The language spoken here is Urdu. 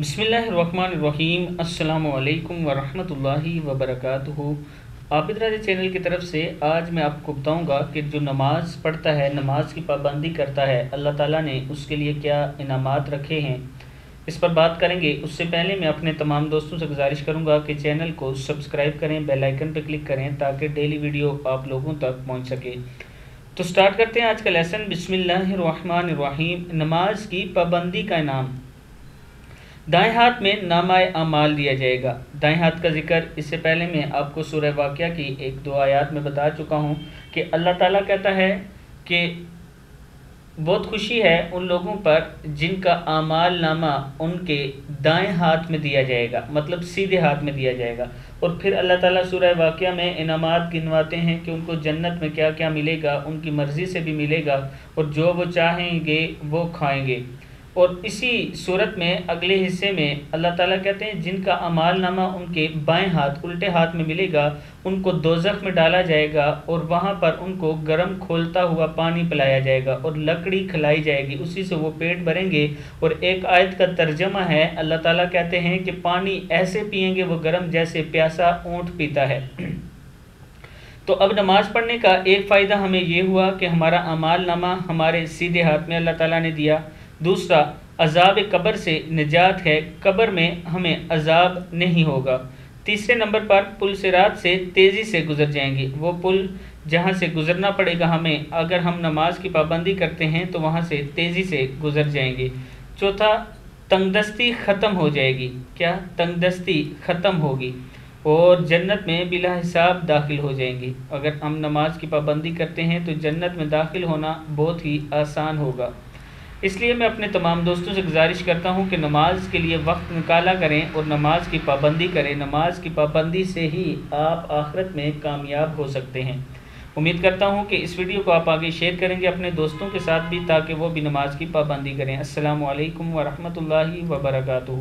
بسم اللہ الرحمن الرحیم۔ السلام علیکم ورحمۃ اللہ وبرکاتہ۔ عابد راجہ چینل کی طرف سے آج میں آپ کو بتاؤں گا کہ جو نماز پڑھتا ہے، نماز کی پابندی کرتا ہے، اللہ تعالیٰ نے اس کے لیے کیا انعامات رکھے ہیں؟ اس پر بات کریں گے۔ اس سے پہلے میں اپنے تمام دوستوں سے گزارش کروں گا کہ چینل کو سبسکرائب کریں، بیل آئیکن پہ کلک کریں تاکہ ڈیلی ویڈیو آپ لوگوں تک پہنچ سکے۔ تو سٹارٹ کرتے ہیں آج کا لیسن بسم اللہ الرحمن الرحیم۔ نماز کی پابندی کا انعام۔ دائیں ہاتھ میں نامہ اعمال دیا جائے گا۔ دائیں ہاتھ کا ذکر اس سے پہلے میں آپ کو سورہ واقعہ کی ایک دو آیات میں بتا چکا ہوں کہ اللہ تعالیٰ کہتا ہے کہ بہت خوشی ہے ان لوگوں پر جن کا اعمال نامہ ان کے دائیں ہاتھ میں دیا جائے گا مطلب سیدھے ہاتھ میں دیا جائے گا۔ اور پھر اللہ تعالیٰ سورہ واقعہ میں انعامات گنواتے ہیں کہ ان کو جنت میں کیا کیا ملے گا، ان کی مرضی سے بھی ملے گا اور جو وہ چاہیں گے وہ کھائیں گے۔ اور اسی صورت میں اگلے حصے میں اللہ تعالیٰ کہتے ہیں، جن کا امال نامہ ان کے بائیں ہاتھ، الٹے ہاتھ میں ملے گا، ان کو دوزخ میں ڈالا جائے گا اور وہاں پر ان کو گرم کھولتا ہوا پانی پلایا جائے گا اور لکڑی کھلائی جائے گی، اسی سے وہ پیٹ بھریں گے۔ اور ایک آیت کا ترجمہ ہے، اللہ تعالیٰ کہتے ہیں کہ پانی ایسے پئیں گے، وہ گرم جیسے پیاسا اونٹ پیتا ہے۔ تو اب نماز پڑھنے کا ایک فائدہ ہمیں یہ ہوا کہ ہمارا امال نامہ ہمارے سیدھے ہاتھ میں اللہ تعالیٰ نے دیا۔ دوسرا، عذاب قبر سے نجات ہے، قبر میں ہمیں عذاب نہیں ہوگا۔ تیسرے نمبر پر، پل سرات سے تیزی سے گزر جائیں گے۔ وہ پل جہاں سے گزرنا پڑے گا ہمیں، اگر ہم نماز کی پابندی کرتے ہیں تو وہاں سے تیزی سے گزر جائیں گے۔ چوتھا تنگ دستی ختم ہو جائے گی۔ کیا تنگ دستی ختم ہوگی؟ اور جنت میں بلا حساب داخل ہو جائیں گے۔ اگر ہم نماز کی پابندی کرتے ہیں تو جنت میں داخل ہونا بہت ہی آسان ہوگا۔ اس لیے میں اپنے تمام دوستوں سے گزارش کرتا ہوں کہ نماز کے لیے وقت نکالا کریں اور نماز کی پابندی کریں۔ نماز کی پابندی سے ہی آپ آخرت میں کامیاب ہو سکتے ہیں۔ امید کرتا ہوں کہ اس ویڈیو کو آپ آگے شیئر کریں گے اپنے دوستوں کے ساتھ بھی تاکہ وہ بھی نماز کی پابندی کریں۔ السلام علیکم ورحمۃ اللہ وبرکاتہ۔